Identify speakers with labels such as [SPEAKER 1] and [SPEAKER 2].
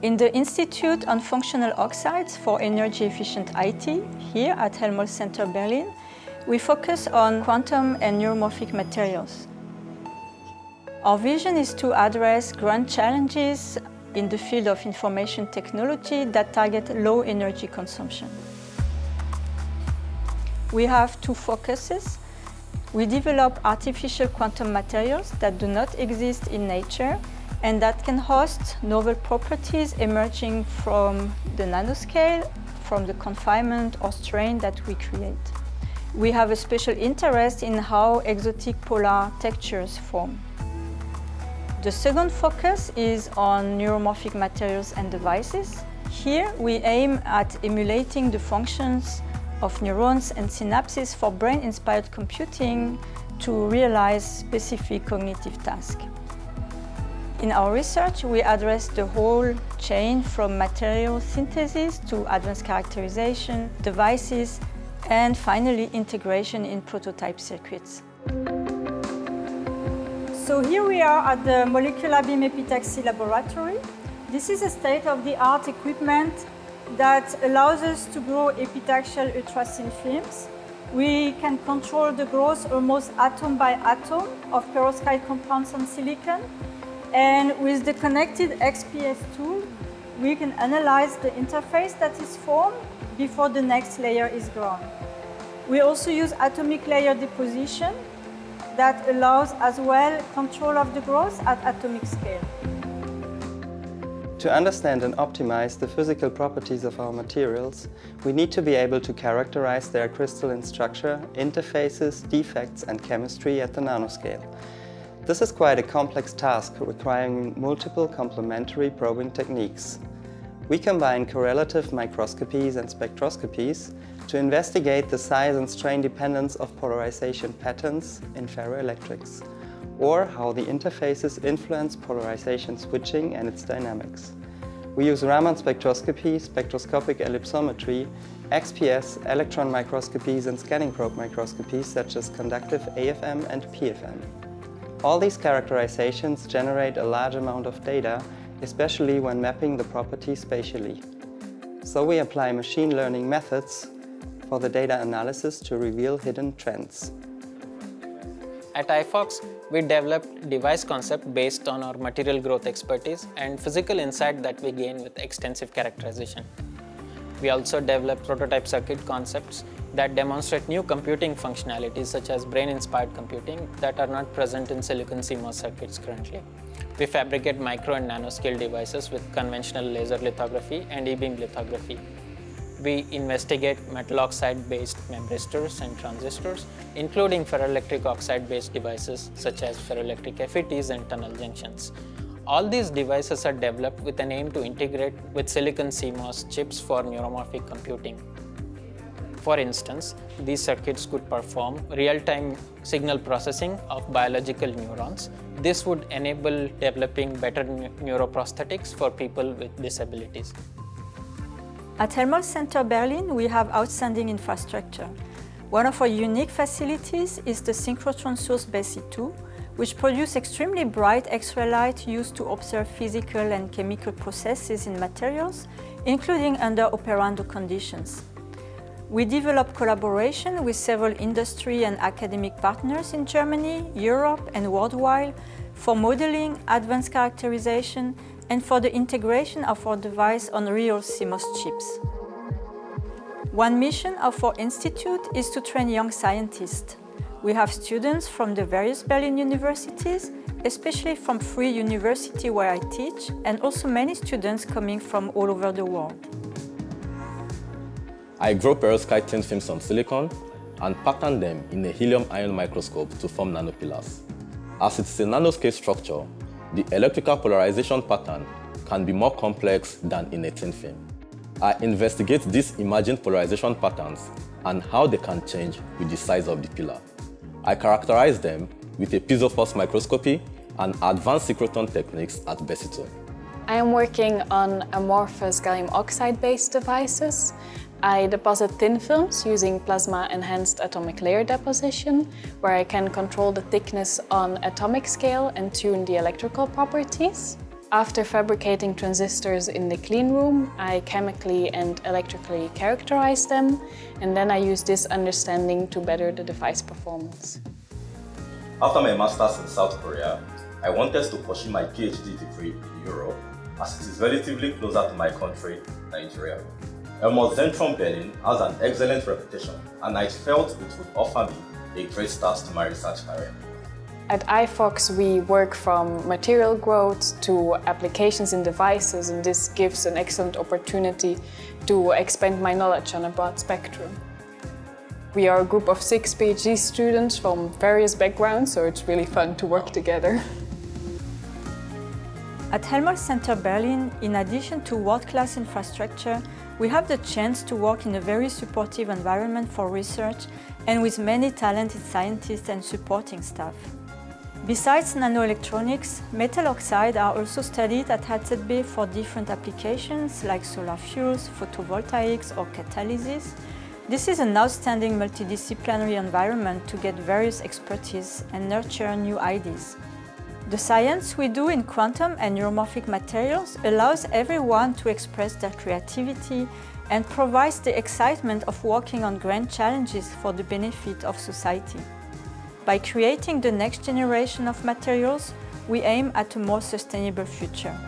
[SPEAKER 1] In the Institute on Functional Oxides for Energy Efficient IT, here at Helmholtz Center Berlin, we focus on quantum and neuromorphic materials. Our vision is to address grand challenges in the field of information technology that target low energy consumption. We have two focuses. We develop artificial quantum materials that do not exist in nature and that can host novel properties emerging from the nanoscale, from the confinement or strain that we create. We have a special interest in how exotic polar textures form. The second focus is on neuromorphic materials and devices. Here we aim at emulating the functions of neurons and synapses for brain-inspired computing to realize specific cognitive tasks. In our research, we address the whole chain from material synthesis to advanced characterization, devices, and finally integration in prototype circuits. So here we are at the Molecular Beam Epitaxy Laboratory. This is a state-of-the-art equipment that allows us to grow epitaxial ultra-thin films. We can control the growth almost atom by atom of perovskite compounds on silicon and with the connected XPS tool, we can analyze the interface that is formed before the next layer is grown. We also use atomic layer deposition that allows as well control of the growth at atomic scale.
[SPEAKER 2] To understand and optimize the physical properties of our materials, we need to be able to characterize their crystalline structure, interfaces, defects and chemistry at the nanoscale. This is quite a complex task requiring multiple complementary probing techniques. We combine correlative microscopies and spectroscopies to investigate the size and strain dependence of polarization patterns in ferroelectrics, or how the interfaces influence polarization switching and its dynamics. We use Raman spectroscopy, spectroscopic ellipsometry, XPS, electron microscopies and scanning probe microscopies such as conductive AFM and PFM. All these characterizations generate a large amount of data, especially when mapping the property spatially. So we apply machine learning methods for the data analysis to reveal hidden trends.
[SPEAKER 3] At IFOX, we developed device concept based on our material growth expertise and physical insight that we gain with extensive characterization. We also developed prototype circuit concepts that demonstrate new computing functionalities such as brain-inspired computing that are not present in silicon CMOS circuits currently. We fabricate micro and nanoscale devices with conventional laser lithography and e-beam lithography. We investigate metal oxide-based memristors and transistors, including ferroelectric oxide-based devices such as ferroelectric FETs and tunnel junctions. All these devices are developed with an aim to integrate with silicon CMOS chips for neuromorphic computing. For instance, these circuits could perform real-time signal processing of biological neurons. This would enable developing better neuroprosthetics for people with disabilities.
[SPEAKER 1] At Helmholtz Center Berlin, we have outstanding infrastructure. One of our unique facilities is the synchrotron source BESSY 2, which produce extremely bright X-ray light used to observe physical and chemical processes in materials, including under operando conditions. We develop collaboration with several industry and academic partners in Germany, Europe and worldwide for modeling, advanced characterization and for the integration of our device on real CMOS chips. One mission of our institute is to train young scientists. We have students from the various Berlin universities, especially from Free University where I teach, and also many students coming from all over the world.
[SPEAKER 4] I grow perovskite thin films on silicon and pattern them in a helium-ion microscope to form nanopillars. As it's a nanoscale structure, the electrical polarization pattern can be more complex than in a thin film. I investigate these emerging polarization patterns and how they can change with the size of the pillar. I characterize them with a piezo force microscopy and advanced synchrotron techniques at BESSY 2.
[SPEAKER 5] I am working on amorphous gallium oxide-based devices I deposit thin films using plasma-enhanced atomic layer deposition, where I can control the thickness on atomic scale and tune the electrical properties. After fabricating transistors in the clean room, I chemically and electrically characterize them, and then I use this understanding to better the device performance.
[SPEAKER 4] After my master's in South Korea, I wanted to pursue my PhD degree in Europe as it is relatively closer to my country, Nigeria. Helmholtz Zentrum Berlin has an excellent reputation and I felt it would offer me a great start to my research career.
[SPEAKER 5] At IFOX, we work from material growth to applications in devices, and this gives an excellent opportunity to expand my knowledge on a broad spectrum. We are a group of six PhD students from various backgrounds, so it's really fun to work together.
[SPEAKER 1] At Helmholtz Center Berlin, in addition to world-class infrastructure, we have the chance to work in a very supportive environment for research and with many talented scientists and supporting staff. Besides nanoelectronics, metal oxide are also studied at HZB for different applications like solar fuels, photovoltaics or catalysis. This is an outstanding multidisciplinary environment to get various expertise and nurture new ideas. The science we do in quantum and neuromorphic materials allows everyone to express their creativity and provides the excitement of working on grand challenges for the benefit of society. By creating the next generation of materials, we aim at a more sustainable future.